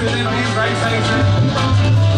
Good evening, right side.